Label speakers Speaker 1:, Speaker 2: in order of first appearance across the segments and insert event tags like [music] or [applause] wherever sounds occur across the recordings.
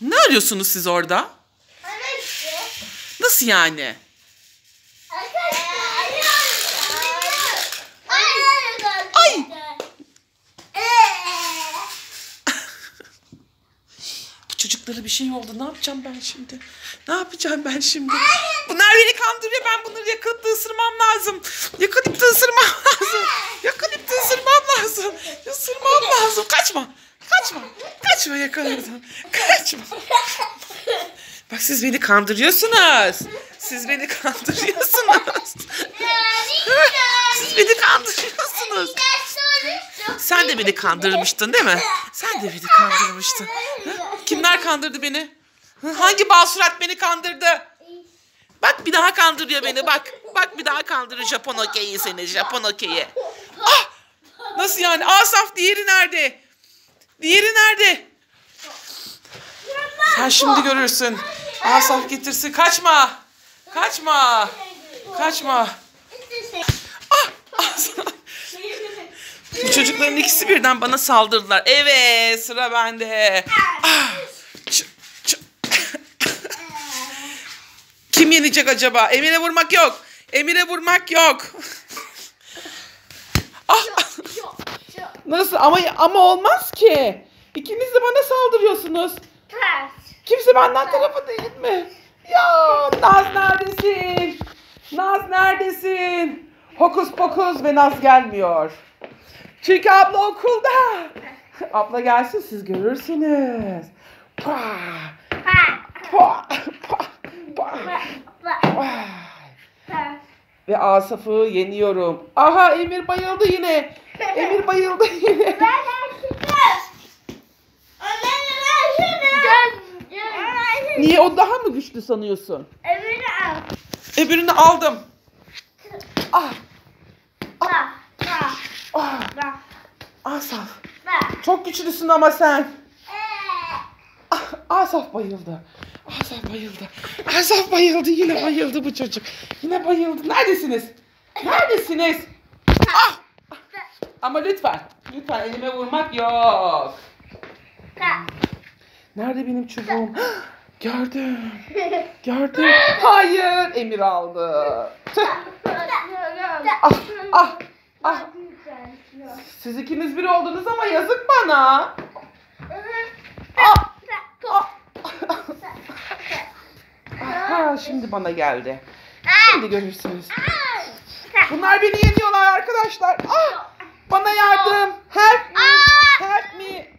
Speaker 1: Ne arıyorsunuz siz orada? Nasıl yani? Ay! Bu çocuklara bir şey oldu. Ne yapacağım ben şimdi? Ne yapacağım ben şimdi? Bunlar beni kandırıyor. Ben bunları yakalayıp da ısırmam lazım. Yakalayıp da ısırmam lazım. Yakalayıp da ısırmam lazım. Isırmam lazım. Kaçma. Kaçma. Kaçma yakaladım. Kaçma. Bak siz beni kandırıyorsunuz. Siz beni kandırıyorsunuz. Siz beni kandırıyorsunuz. Sen de beni kandırmıştın değil mi? Sen de beni kandırmıştın. Kimler kandırdı beni? Ha, Hangi basurat beni kandırdı? Bak bir daha kandırıyor beni bak. Bak bir daha kandırıyor Japon okeyi seni Japon okeyi. Ah! Nasıl yani? Asaf diğeri nerede? Diğeri nerede? Sen şimdi görürsün. Asaf getirsin. Kaçma. Kaçma. Kaçma. Ah! Asaf. Bu çocukların ikisi birden bana saldırdılar. Evet sıra bende. Ah! Kim yenecek acaba? Emir'e vurmak yok. Emir'e vurmak yok. Ah! Nasıl? Ama ama olmaz ki. İkiniz de bana saldırıyorsunuz. Kimse benden tarafı değil mi? Ya Naz neredesin? Naz neredesin? Hokus pokus ve Naz gelmiyor. Çünkü abla okulda. Abla gelsin siz görürsünüz. Pah, pah, pah, pah, pah. Ve Asaf'ı yeniyorum. Aha Emir bayıldı yine. Emir bayıldı [laughs] yine. Niye o daha mı güçlü sanıyorsun? Öbürünü aldım. Ah, ah, Asaf. Çok güçlüsün ama sen. Ah, Asaf bayıldı. Asaf bayıldı. Asaf bayıldı. Yine bayıldı bu çocuk. Yine bayıldı. Neredesiniz? Neredesiniz? Ah! Ama lütfen. Lütfen elime vurmak yok. Nerede benim çubuğum? [gasps] Gördüm. Gördüm. Hayır. Emir aldı. Tüh. [laughs] Ah, ah, ah. Siz ikiniz bir oldunuz ama yazık bana. Ah, ah. Şimdi bana geldi. Şimdi görürsünüz. Bunlar beni yeniyorlar arkadaşlar. Ah, bana yardım. Help me. Help me.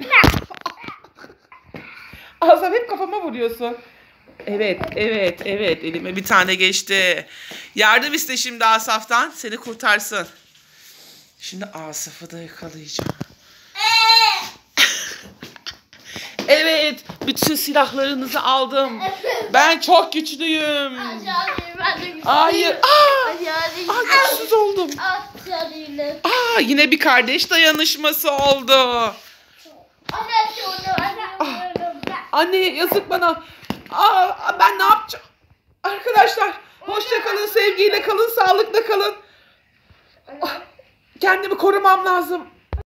Speaker 1: [laughs] Azam hep kafama vuruyorsun. Evet, evet, evet. Elime bir tane geçti. Yardım iste şimdi Asaf'tan. Seni kurtarsın. Şimdi Asaf'ı da yakalayacağım. Evet, [laughs] bütün silahlarınızı aldım. Ben çok güçlüyüm. Hayır. Aa, aa güçsüz oldum. Aa, yine bir kardeş dayanışması oldu. Anne yazık bana. Aa, ben ne yapacağım? Arkadaşlar hoşça kalın, sevgiyle kalın, sağlıkla kalın. Ah, Kendimi korumam lazım.